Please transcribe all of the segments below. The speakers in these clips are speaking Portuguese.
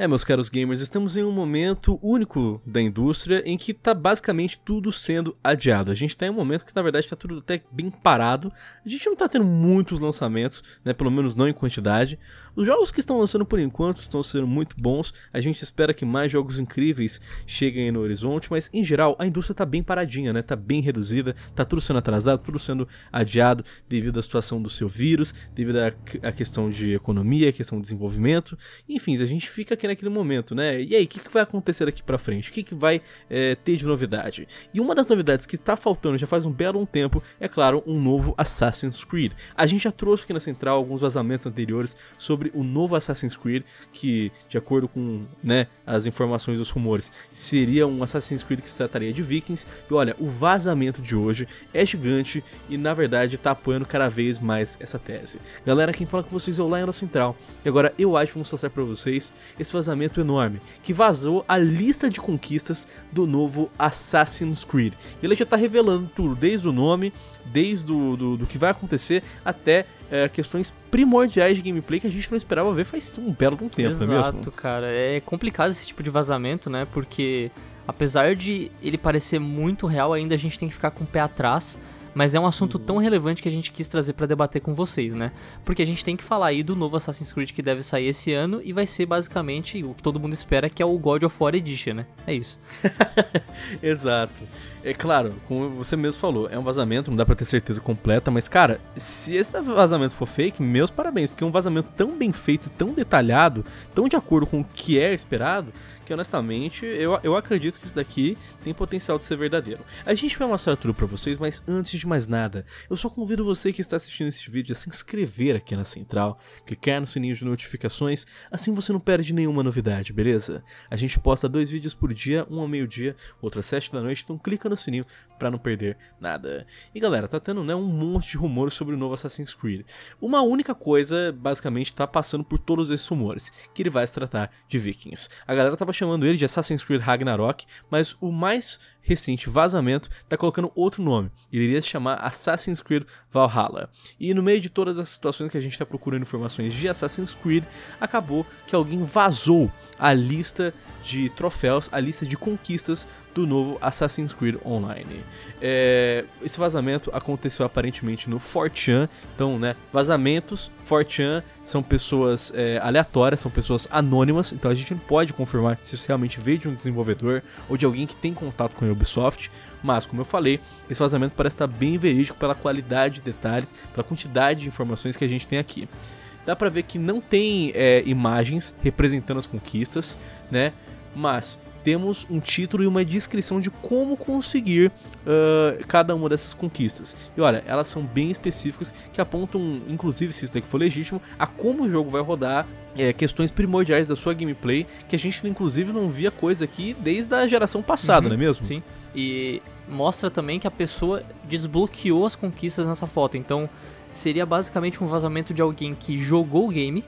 É, meus caros gamers, estamos em um momento único da indústria em que tá basicamente tudo sendo adiado. A gente tá em um momento que na verdade tá tudo até bem parado. A gente não tá tendo muitos lançamentos, né, pelo menos não em quantidade. Os jogos que estão lançando por enquanto estão sendo muito bons. A gente espera que mais jogos incríveis cheguem no horizonte, mas em geral a indústria tá bem paradinha, né? Tá bem reduzida, tá tudo sendo atrasado, tudo sendo adiado devido à situação do seu vírus, devido à questão de economia, questão de desenvolvimento. Enfim, a gente fica aqui naquele momento, né? E aí, o que, que vai acontecer daqui para frente? O que, que vai é, ter de novidade? E uma das novidades que tá faltando já faz um belo tempo é, claro, um novo Assassin's Creed. A gente já trouxe aqui na central alguns vazamentos anteriores sobre o novo Assassin's Creed, que, de acordo com né, as informações dos rumores, seria um Assassin's Creed que se trataria de vikings. E olha, o vazamento de hoje é gigante e, na verdade, tá apoiando cada vez mais essa tese. Galera, quem fala com vocês é o Lion da Central. E agora eu acho que vou mostrar para vocês esse vazamento enorme, que vazou a lista de conquistas do novo Assassin's Creed. Ele já tá revelando tudo, desde o nome, desde o do, do que vai acontecer até é, questões primordiais de gameplay que a gente não esperava ver faz um belo um tempo, Exato, não é mesmo? Exato, cara. É complicado esse tipo de vazamento, né? Porque apesar de ele parecer muito real, ainda a gente tem que ficar com o pé atrás mas é um assunto tão relevante que a gente quis trazer para debater com vocês, né? Porque a gente tem que falar aí do novo Assassin's Creed que deve sair esse ano e vai ser basicamente o que todo mundo espera, que é o God of War Edition, né? É isso. Exato. É claro, como você mesmo falou, é um vazamento, não dá pra ter certeza completa, mas cara, se esse vazamento for fake, meus parabéns, porque é um vazamento tão bem feito, tão detalhado, tão de acordo com o que é esperado, honestamente eu, eu acredito que isso daqui tem potencial de ser verdadeiro. A gente vai mostrar tudo pra vocês, mas antes de mais nada, eu só convido você que está assistindo esse vídeo a se inscrever aqui na central, clicar no sininho de notificações, assim você não perde nenhuma novidade, beleza? A gente posta dois vídeos por dia, um ao meio-dia, outro às sete da noite, então clica no sininho para não perder nada. E galera, tá tendo né, um monte de rumores sobre o novo Assassin's Creed. Uma única coisa, basicamente, tá passando por todos esses rumores, que ele vai se tratar de Vikings. A galera tava chamando ele de Assassin's Creed Ragnarok, mas o mais recente vazamento está colocando outro nome. Ele iria se chamar Assassin's Creed Valhalla. E no meio de todas as situações que a gente está procurando informações de Assassin's Creed, acabou que alguém vazou a lista de troféus, a lista de conquistas do novo Assassin's Creed Online. É, esse vazamento aconteceu aparentemente no 4chan, então, né, vazamentos, 4chan são pessoas é, aleatórias, são pessoas anônimas, então a gente não pode confirmar se isso realmente veio de um desenvolvedor ou de alguém que tem contato com a Ubisoft, mas como eu falei, esse vazamento parece estar bem verídico pela qualidade de detalhes, pela quantidade de informações que a gente tem aqui. Dá pra ver que não tem é, imagens representando as conquistas, né? Mas temos um título e uma descrição de como conseguir uh, cada uma dessas conquistas. E olha, elas são bem específicas que apontam, inclusive, se isso daqui for legítimo, a como o jogo vai rodar, é, questões primordiais da sua gameplay, que a gente inclusive não via coisa aqui desde a geração passada, uhum, não é mesmo? Sim. E mostra também que a pessoa desbloqueou as conquistas nessa foto. Então, seria basicamente um vazamento de alguém que jogou o game,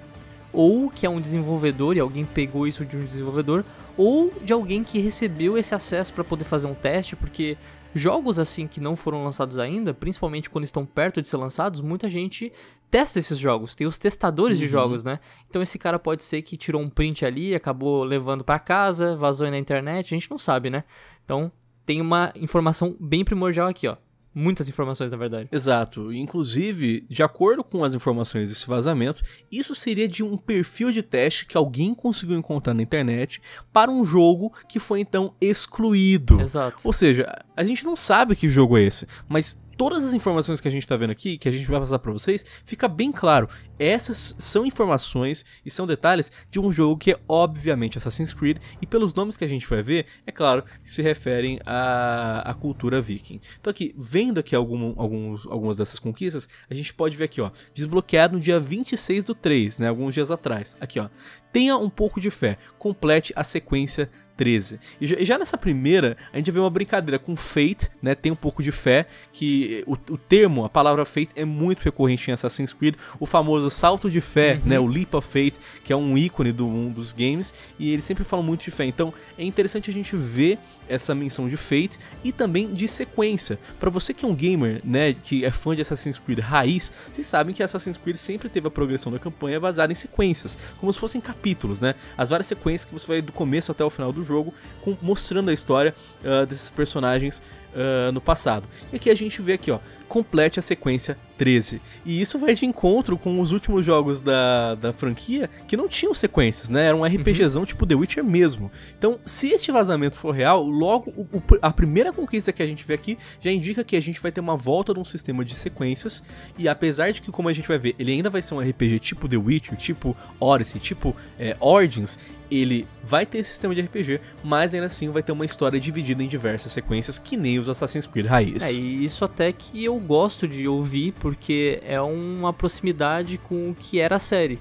ou que é um desenvolvedor e alguém pegou isso de um desenvolvedor, ou de alguém que recebeu esse acesso para poder fazer um teste, porque jogos assim que não foram lançados ainda, principalmente quando estão perto de ser lançados, muita gente testa esses jogos, tem os testadores uhum. de jogos, né? Então esse cara pode ser que tirou um print ali, acabou levando para casa, vazou aí na internet, a gente não sabe, né? Então tem uma informação bem primordial aqui, ó muitas informações, na verdade. Exato. Inclusive, de acordo com as informações desse vazamento, isso seria de um perfil de teste que alguém conseguiu encontrar na internet para um jogo que foi então excluído. Exato. Ou seja, a gente não sabe que jogo é esse, mas todas as informações que a gente está vendo aqui, que a gente vai passar para vocês, fica bem claro. Essas são informações e são detalhes de um jogo que é obviamente Assassin's Creed e pelos nomes que a gente vai ver, é claro que se referem à, à cultura viking. Então aqui, vendo aqui algum, alguns, algumas dessas conquistas, a gente pode ver aqui, ó, desbloqueado no dia 26 do 3, né, alguns dias atrás. Aqui, ó, tenha um pouco de fé, complete a sequência 13. E já, nessa primeira, a gente vê uma brincadeira com Fate, né? Tem um pouco de fé, que o, o termo, a palavra Fate é muito recorrente em Assassin's Creed. O famoso salto de fé, uhum. né? O Leap of Fate, que é um ícone do um dos games, e eles sempre falam muito de fé. Então é interessante a gente ver essa menção de Fate e também de sequência. Para você que é um gamer, né, que é fã de Assassin's Creed raiz, vocês sabem que Assassin's Creed sempre teve a progressão da campanha baseada em sequências, como se fossem capítulos, né? As várias sequências que você vai do começo até o final do jogo, com, mostrando a história uh, desses personagens uh, no passado. E aqui a gente vê aqui, ó, complete a sequência 13. E isso vai de encontro com os últimos jogos da, da franquia que não tinham sequências, né? Era um RPGzão uhum. tipo The Witcher mesmo. Então, se este vazamento for real, logo o, o, a primeira conquista que a gente vê aqui já indica que a gente vai ter uma volta de um sistema de sequências. E apesar de que, como a gente vai ver, ele ainda vai ser um RPG tipo The Witcher, tipo Odyssey, tipo é, Origins, ele vai ter esse sistema de RPG, mas ainda assim vai ter uma história dividida em diversas sequências, que nem os Assassin's Creed raiz. É, e isso até que eu gosto de ouvir, porque é uma proximidade com o que era a série.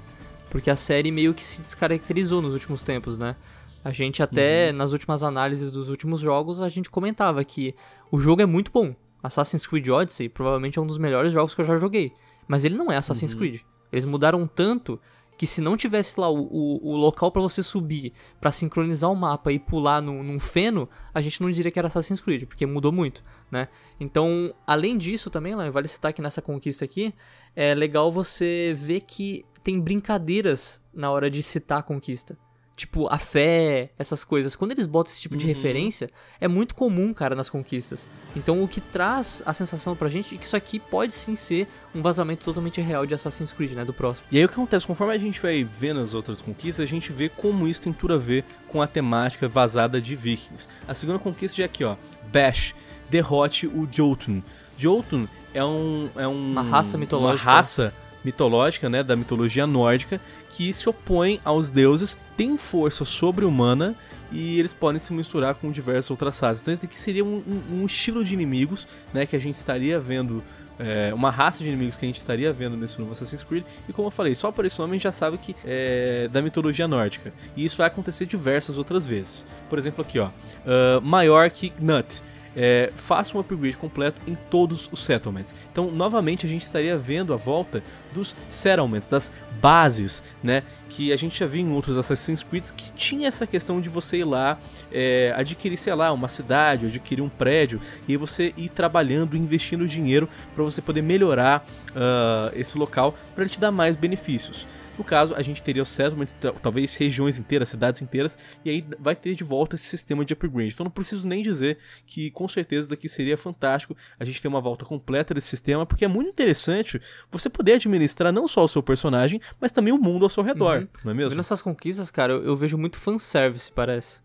Porque a série meio que se descaracterizou nos últimos tempos, né? A gente até, uhum. nas últimas análises dos últimos jogos, a gente comentava que o jogo é muito bom. Assassin's Creed Odyssey provavelmente é um dos melhores jogos que eu já joguei. Mas ele não é Assassin's uhum. Creed. Eles mudaram tanto que se não tivesse lá o, o, o local para você subir, para sincronizar o mapa e pular no, num feno, a gente não diria que era Assassin's Creed, porque mudou muito, né? Então, além disso também, lá, vale citar que nessa conquista aqui, é legal você ver que tem brincadeiras na hora de citar a conquista tipo, a fé, essas coisas. Quando eles botam esse tipo de uhum. referência, é muito comum, cara, nas conquistas. Então o que traz a sensação pra gente é que isso aqui pode sim ser um vazamento totalmente real de Assassin's Creed, né, do próximo. E aí o que acontece, conforme a gente vai vendo as outras conquistas, a gente vê como isso tem tudo a ver com a temática vazada de Vikings. A segunda conquista já é aqui, ó, Bash, derrote o Jotun. Jotun é um é um uma raça mitológica. Uma raça mitológica, né, da mitologia nórdica, que se opõe aos deuses, tem força sobre-humana e eles podem se misturar com diversas outras raças. Então, esse daqui seria um, um, um estilo de inimigos, né, que a gente estaria vendo é, uma raça de inimigos que a gente estaria vendo nesse novo Assassin's Creed. E como eu falei, só por esse nome a gente já sabe que é da mitologia nórdica. E isso vai acontecer diversas outras vezes. Por exemplo, aqui, ó, uh, maior que Nut é, faça um upgrade completo em todos os settlements. Então, novamente, a gente estaria vendo a volta dos settlements, das bases, né? Que a gente já viu em outros Assassin's Creed que tinha essa questão de você ir lá é, adquirir, sei lá, uma cidade, adquirir um prédio e você ir trabalhando, investindo dinheiro para você poder melhorar uh, esse local para te dar mais benefícios. No caso, a gente teria os settlements, talvez regiões inteiras, cidades inteiras, e aí vai ter de volta esse sistema de upgrade. Então não preciso nem dizer que com certeza daqui seria fantástico a gente ter uma volta completa desse sistema, porque é muito interessante você poder administrar não só o seu personagem, mas também o mundo ao seu redor, uhum. não é mesmo? Vendo essas conquistas, cara, eu, eu vejo muito fanservice, parece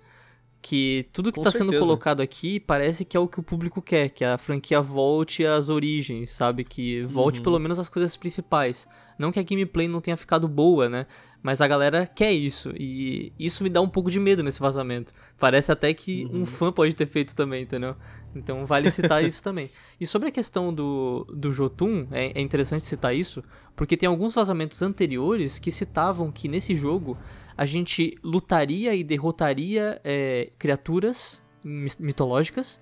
que tudo que está sendo colocado aqui parece que é o que o público quer, que a franquia volte às origens, sabe? Que volte uhum. pelo menos às coisas principais. Não que a gameplay não tenha ficado boa, né? Mas a galera quer isso. E isso me dá um pouco de medo nesse vazamento. Parece até que uhum. um fã pode ter feito também, entendeu? Então vale citar isso também. E sobre a questão do, do Jotun, é, é interessante citar isso, porque tem alguns vazamentos anteriores que citavam que nesse jogo a gente lutaria e derrotaria é, criaturas mitológicas,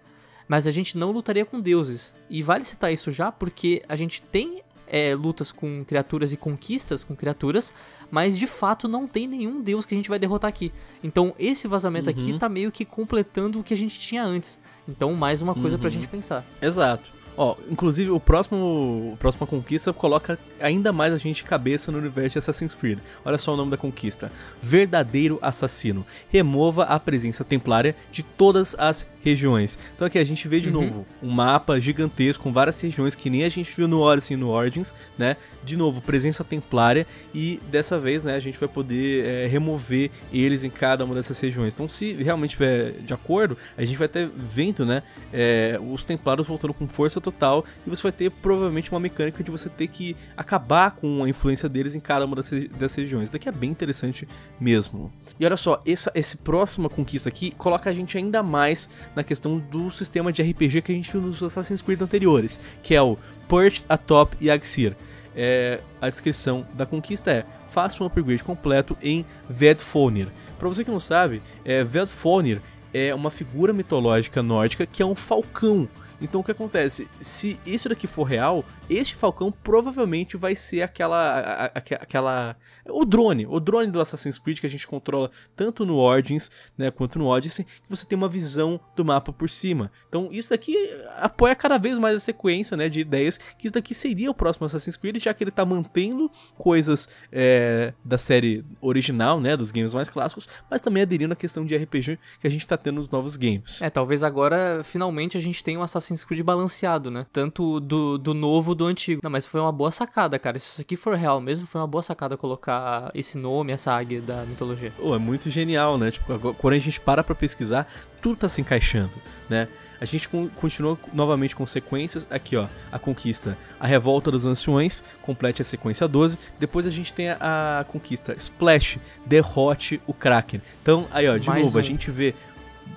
mas a gente não lutaria com deuses. E vale citar isso já porque a gente tem é, lutas com criaturas e conquistas com criaturas, mas de fato não tem nenhum deus que a gente vai derrotar aqui. Então esse vazamento uhum. aqui tá meio que completando o que a gente tinha antes. Então mais uma coisa uhum. pra gente pensar. Exato. Ó, inclusive o próximo, a próxima conquista coloca ainda mais a gente cabeça no universo de Assassin's Creed. Olha só o nome da conquista: Verdadeiro Assassino. Remova a presença templária de todas as regiões. Então aqui a gente vê de uhum. novo um mapa gigantesco com várias regiões que nem a gente viu no Odyssey e no Origins, né? De novo, presença templária e dessa vez, né, a gente vai poder é, remover eles em cada uma dessas regiões. Então se realmente estiver de acordo, a gente vai ter vendo, né, é, os templários voltando com força total e você vai ter provavelmente uma mecânica de você ter que acabar com a influência deles em cada uma dessas regiões. Isso daqui é bem interessante mesmo. E olha só, essa esse próxima conquista aqui coloca a gente ainda mais na questão do sistema de RPG que a gente viu nos Assassin's Creed anteriores, que é o Perched Atop Yaxir. É, a descrição da conquista é faça um upgrade completo em Vedfonir. Para você que não sabe, é, Vedfonir é uma figura mitológica nórdica que é um falcão. Então o que acontece? Se isso daqui for real, este Falcão provavelmente vai ser aquela, a, a, aquela, o drone, o drone do Assassin's Creed que a gente controla tanto no Origins, né, quanto no Odyssey, que você tem uma visão do mapa por cima. Então isso daqui apoia cada vez mais a sequência, né, de ideias que isso daqui seria o próximo Assassin's Creed, já que ele está mantendo coisas é, da série original, né, dos games mais clássicos, mas também aderindo à questão de RPG que a gente está tendo nos novos games. É, talvez agora finalmente a gente tenha um Assassin's Creed balanceado, né, tanto do, do novo do antigo. Não, mas foi uma boa sacada, cara. Se isso aqui for real mesmo, foi uma boa sacada colocar esse nome, essa águia da mitologia. Pô, é muito genial, né? Tipo, agora, quando a gente para pra pesquisar, tudo tá se encaixando, né? A gente continua novamente com sequências. Aqui, ó, a conquista, a revolta dos anciões, complete a sequência 12. Depois a gente tem a, a conquista Splash, derrote o Kraken. Então, aí, ó, de Mais novo, um. a gente vê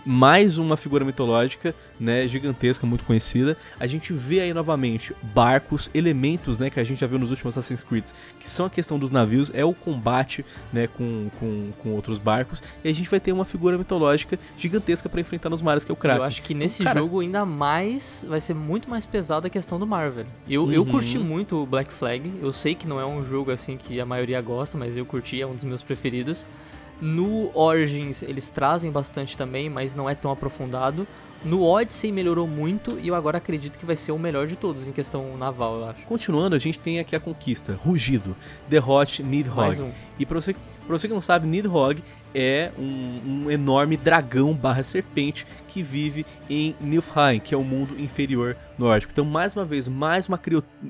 mais uma figura mitológica, né, gigantesca, muito conhecida. A gente vê aí novamente barcos, elementos, né, que a gente já viu nos últimos Assassin's Creed, que são a questão dos navios, é o combate, né, com, com, com outros barcos. E a gente vai ter uma figura mitológica gigantesca para enfrentar nos mares, que é o Kraken. Eu acho que nesse então, cara... jogo ainda mais vai ser muito mais pesada a questão do mar, velho. Eu, uhum. eu curti muito o Black Flag. Eu sei que não é um jogo assim que a maioria gosta, mas eu curti, é um dos meus preferidos. No Origins eles trazem bastante também, mas não é tão aprofundado. No Odyssey melhorou muito e eu agora acredito que vai ser o melhor de todos em questão naval, eu acho. Continuando, a gente tem aqui a conquista, Rugido, derrote Nidhogg. Um. E pra você, pra você que não sabe, Nidhogg é um, um enorme dragão barra serpente que vive em Niflheim, que é o mundo inferior nórdico. Então, mais uma vez, mais uma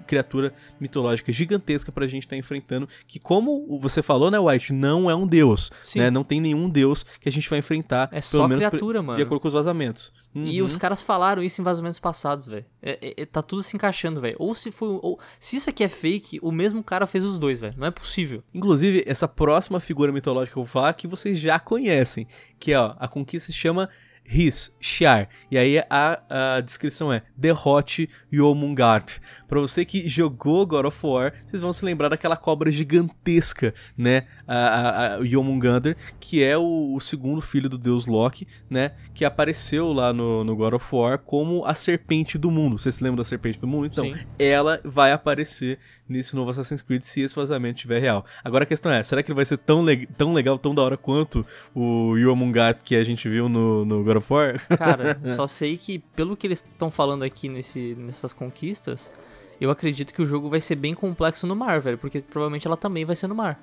criatura mitológica gigantesca pra gente estar tá enfrentando, que como você falou, né, White, não é um deus, Sim. né? Não tem nenhum deus que a gente vai enfrentar, é só criatura, mano. de acordo com os vazamentos. Uhum. E os caras falaram isso em vazamentos passados, velho. É, é, é, tá tudo se encaixando, velho. Ou se foi, ou se isso aqui é fake, o mesmo cara fez os dois, velho. Não é possível. Inclusive, essa próxima figura mitológica que eu vou falar que vocês já conhecem, que é, ó, a conquista se chama His, Shiar. E aí a, a descrição é derrote Yomungart. Para você que jogou God of War, vocês vão se lembrar daquela cobra gigantesca, né? A, a, a Yomungander, que é o, o, segundo filho do deus Loki, né? Que apareceu lá no, no God of War como a serpente do mundo. Vocês se lembram da serpente do mundo? Então, Sim. ela vai aparecer nesse novo Assassin's Creed se esse vazamento estiver real. Agora a questão é, será que ele vai ser tão, le tão legal, tão da hora quanto o Yomungat que a gente viu no, no God of War? Cara, só sei que pelo que eles estão falando aqui nesse, nessas conquistas, eu acredito que o jogo vai ser bem complexo no mar, velho, porque provavelmente ela também vai ser no mar.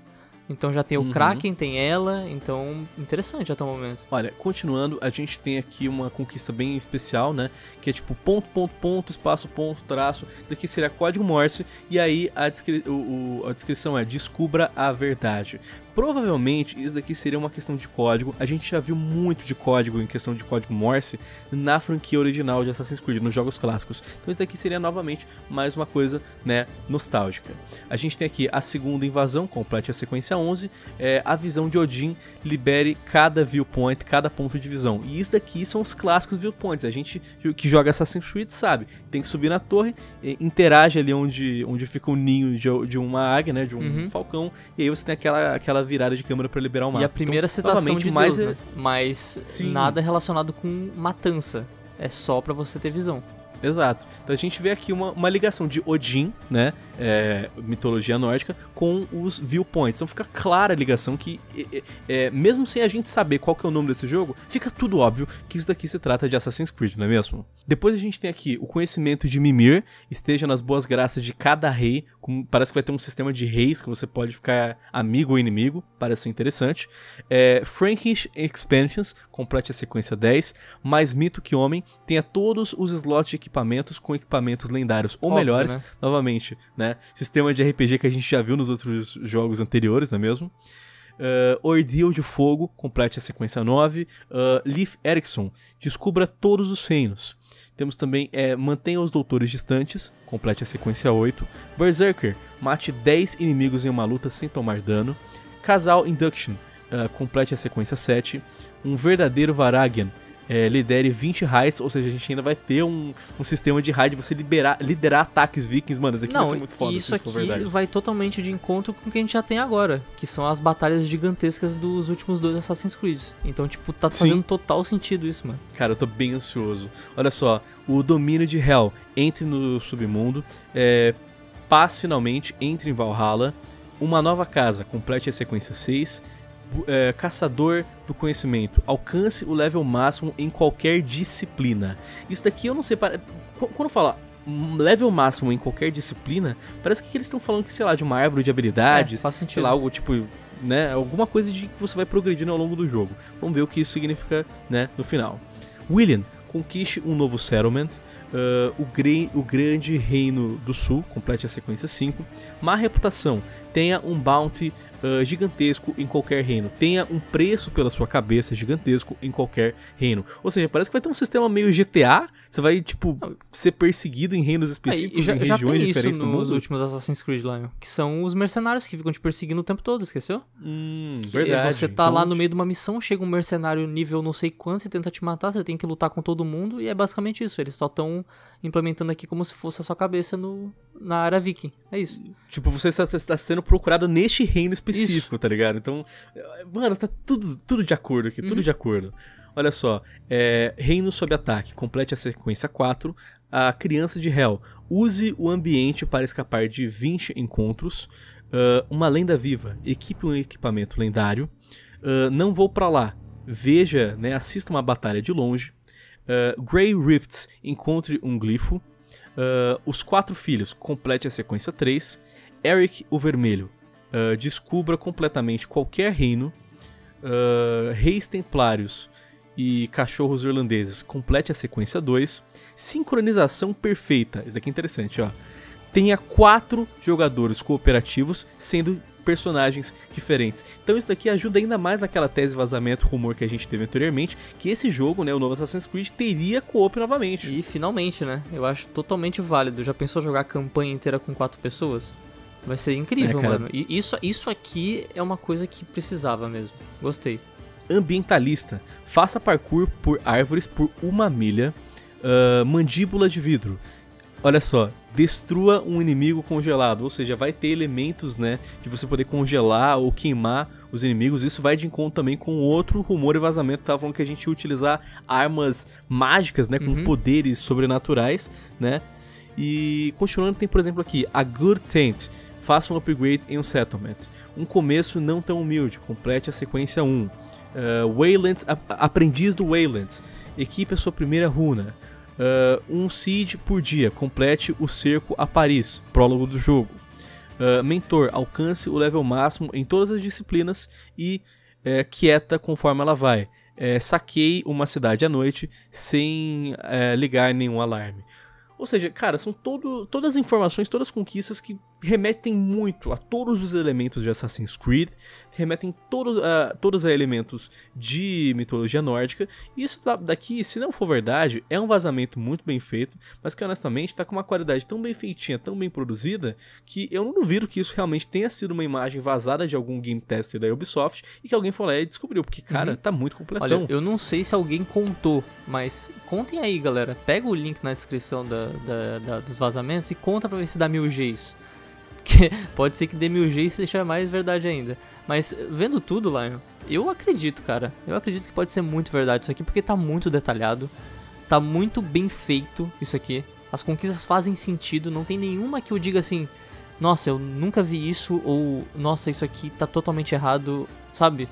Então já tem o uhum. Kraken, tem ela, então interessante até o momento. Olha, continuando, a gente tem aqui uma conquista bem especial, né? Que é tipo ponto, ponto, ponto, espaço, ponto, traço. Isso aqui seria código Morse, e aí a, descri o, o, a descrição é descubra a verdade. Provavelmente isso daqui seria uma questão de código. A gente já viu muito de código em questão de código Morse na franquia original de Assassin's Creed, nos jogos clássicos. Então isso daqui seria novamente mais uma coisa, né, nostálgica. A gente tem aqui a segunda invasão, complete a sequência 11, é, a visão de Odin, libere cada viewpoint, cada ponto de visão. E isso daqui são os clássicos viewpoints. A gente que joga Assassin's Creed sabe, tem que subir na torre, interage ali onde, onde fica o ninho de, de uma águia, né, de um uhum. falcão, e aí você tem aquela, aquela virada de câmera para liberar o mapa. E a primeira então, citação de mais Deus, é... né? Mas Sim. nada relacionado com matança. É só para você ter visão. Exato. Então a gente vê aqui uma, uma ligação de Odin, né? É, mitologia nórdica, com os viewpoints. Então fica clara a ligação que, é, é, mesmo sem a gente saber qual que é o nome desse jogo, fica tudo óbvio que isso daqui se trata de Assassin's Creed, não é mesmo? Depois a gente tem aqui o conhecimento de Mimir, esteja nas boas graças de cada rei. Com, parece que vai ter um sistema de reis que você pode ficar amigo ou inimigo, parece interessante. É, Frankish Expansions, complete a sequência 10. Mais mito que homem, tenha todos os slots de equipamentos com equipamentos lendários ou Óbvio, melhores. Né? Novamente, né? Sistema de RPG que a gente já viu nos outros jogos anteriores, não é mesmo? Uh, Ordeal de Fogo, complete a sequência 9. Uh, Leif Erikson, descubra todos os reinos. Temos também é, Mantenha os Doutores Distantes, complete a sequência 8. Berserker, mate 10 inimigos em uma luta sem tomar dano. Casal Induction, uh, complete a sequência 7. Um verdadeiro Varagian, é, lidere 20 raids, ou seja, a gente ainda vai ter um, um sistema de raid, você liberar, liderar ataques vikings, mano, isso aqui Não, vai ser muito foda, isso se isso for aqui verdade. vai totalmente de encontro com o que a gente já tem agora, que são as batalhas gigantescas dos últimos dois Assassin's Creed. Então, tipo, tá Sim. fazendo total sentido isso, mano. Cara, eu tô bem ansioso. Olha só, o domínio de Hell entre no submundo, é, paz finalmente entre em Valhalla, uma nova casa, complete a sequência 6, bu- é, caçador do conhecimento, alcance o level máximo em qualquer disciplina. Isso daqui eu não sei, quando fala level máximo em qualquer disciplina, parece que eles estão falando que, sei lá, de uma árvore de habilidades, É, faz sentido. sei lá, algo tipo, né, alguma coisa de que você vai progredindo ao longo do jogo. Vamos ver o que isso significa, né, no final. William, conquiste um novo settlement, ah, o, o grande reino do sul, complete a sequência 5. Má reputação, tenha um bounty ah, gigantesco em qualquer reino, tenha um preço pela sua cabeça gigantesco em qualquer reino. Ou seja, parece que vai ter um sistema meio GTA, você vai, tipo, ser perseguido em reinos específicos, e já, em já regiões tem isso diferentes do nos mundo. últimos Assassin's Creed lá, que são os mercenários que ficam te perseguindo o tempo todo, esqueceu? Hum, Que verdade. Você tá Então, lá no meio de uma missão, chega um mercenário nível não sei quanto e tenta te matar, você tem que lutar com todo mundo, e é basicamente isso. Eles só estão implementando aqui como se fosse a sua cabeça no, na área viking. É isso. Tipo, você está, está sendo procurado neste reino específico, tá ligado? Então, mano, tá tudo, tudo de acordo aqui, Uhum. tudo de acordo. Olha só, é, reino sob ataque, complete a sequência 4. A criança de Hell, use o ambiente para escapar de 20 encontros. Ah, uma lenda viva, equipe um equipamento lendário. Ah, não vou pra lá, veja, né, assista uma batalha de longe. Ah, Grey Rifts, encontre um glifo. Ah, os quatro filhos, complete a sequência 3. Eric o Vermelho, ah, descubra completamente qualquer reino. Ah, Reis Templários e Cachorros Irlandeses, complete a sequência 2. Sincronização perfeita, isso aqui é interessante, ó. Tenha quatro jogadores cooperativos, sendo personagens diferentes. Então isso daqui ajuda ainda mais naquela tese vazamento, rumor que a gente teve anteriormente, que esse jogo, né, o novo Assassin's Creed, teria co-op novamente. E finalmente, né? Eu acho totalmente válido. Já pensou jogar a campanha inteira com quatro pessoas? Vai ser incrível, É, cara. mano. E isso, isso aqui é uma coisa que precisava mesmo. Gostei. ambientalista. Faça parkour por árvores por uma milha. Ah, mandíbula de vidro. Olha só, destrua um inimigo congelado, ou seja, vai ter elementos, né, de você poder congelar ou queimar os inimigos. Isso vai de encontro também com outro rumor e vazamento que tava falando que a gente ia utilizar armas mágicas, né, com Uhum. poderes sobrenaturais, né? E continuando, tem por exemplo aqui a Good Tent. Faça um upgrade em um settlement. Um começo não tão humilde. Complete a sequência 1. Uh, Waylands, ap- aprendiz do Waylands. Equipe a sua primeira runa. Uh, um seed por dia. Complete o cerco a Paris. Prólogo do jogo. Uh, mentor, alcance o level máximo em todas as disciplinas e quieta conforme ela vai. Saqueie uma cidade à noite sem ligar nenhum alarme. Ou seja, cara, são todo, todas as informações, todas as conquistas que remetem muito a todos os elementos de Assassin's Creed, remetem todos, a, todos a elementos de mitologia nórdica. E isso da- daqui, se não for verdade, é um vazamento muito bem feito, mas que honestamente tá com uma qualidade tão bem feitinha, tão bem produzida, que eu não duvido que isso realmente tenha sido uma imagem vazada de algum game tester da Ubisoft e que alguém foi lá e descobriu, porque, cara, Uhum. tá muito completão. Olha, eu não sei se alguém contou, mas contem aí, galera. Pega o link na descrição da, da- da- dos vazamentos e conta pra ver se dá mil G isso. Porque pode ser que dê mil G e seja mais verdade ainda. Mas vendo tudo, Lion, eu acredito, cara. Eu acredito que pode ser muito verdade isso aqui, porque tá muito detalhado. Tá muito bem feito isso aqui. As conquistas fazem sentido, não tem nenhuma que eu diga assim, nossa, eu nunca vi isso, ou nossa, isso aqui tá totalmente errado, sabe?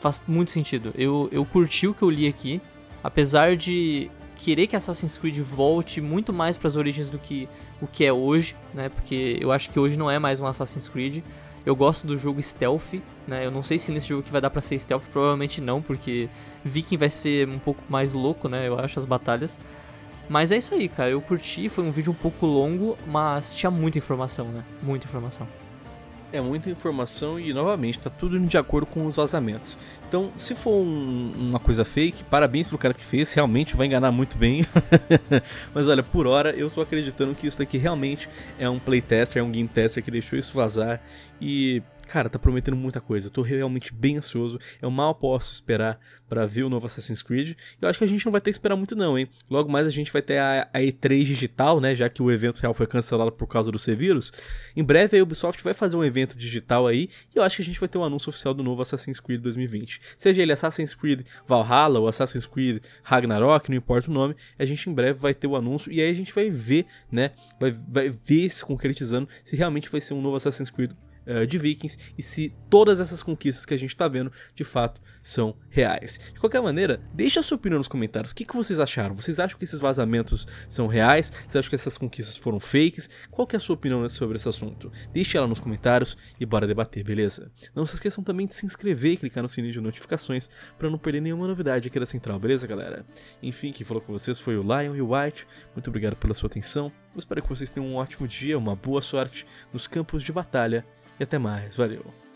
Faz muito sentido. Eu, eu curti o que eu li aqui, apesar de querer que Assassin's Creed volte muito mais para as origens do que o que é hoje, né? Porque eu acho que hoje não é mais um Assassin's Creed. Eu gosto do jogo stealth, né? Eu não sei se nesse jogo aqui vai dar pra ser stealth, provavelmente não, porque Viking vai ser um pouco mais louco, né? Eu acho as batalhas. Mas é isso aí, cara. Eu curti, foi um vídeo um pouco longo, mas tinha muita informação, né? Muita informação. É muita informação e, novamente, tá tudo de acordo com os vazamentos. Então, se for um- uma coisa fake, parabéns pro cara que fez, realmente vai enganar muito bem. Mas olha, por hora eu tô acreditando que isso daqui realmente é um playtester, é um game tester que deixou isso vazar. E, cara, tá prometendo muita coisa. Eu tô realmente bem ansioso. Eu mal posso esperar para ver o novo Assassin's Creed. Eu acho que a gente não vai ter que esperar muito não, hein? Logo mais a gente vai ter a, a E3 digital, né? Já que o evento real foi cancelado por causa do C-Vírus. Em breve a Ubisoft vai fazer um evento digital aí e eu acho que a gente vai ter um anúncio oficial do novo Assassin's Creed 2020. Seja ele Assassin's Creed Valhalla ou Assassin's Creed Ragnarok, não importa o nome, a gente em breve vai ter o anúncio e aí a gente vai ver, né? Vai, vai ver se concretizando se realmente vai ser um novo Assassin's Creed uh, de Vikings e se todas essas conquistas que a gente está vendo de fato são reais. De qualquer maneira, deixa a sua opinião nos comentários. O que, que vocês acharam? Vocês acham que esses vazamentos são reais? Vocês acham que essas conquistas foram fakes? Qual que é a sua opinião sobre esse assunto? Deixe ela nos comentários e bora debater, beleza? Não se esqueçam também de se inscrever e clicar no sininho de notificações para não perder nenhuma novidade aqui da Central, beleza, galera? Enfim, quem falou com vocês foi o Lion e o White. Muito obrigado pela sua atenção. Eu espero que vocês tenham um ótimo dia, uma boa sorte nos campos de batalha e até mais. Valeu!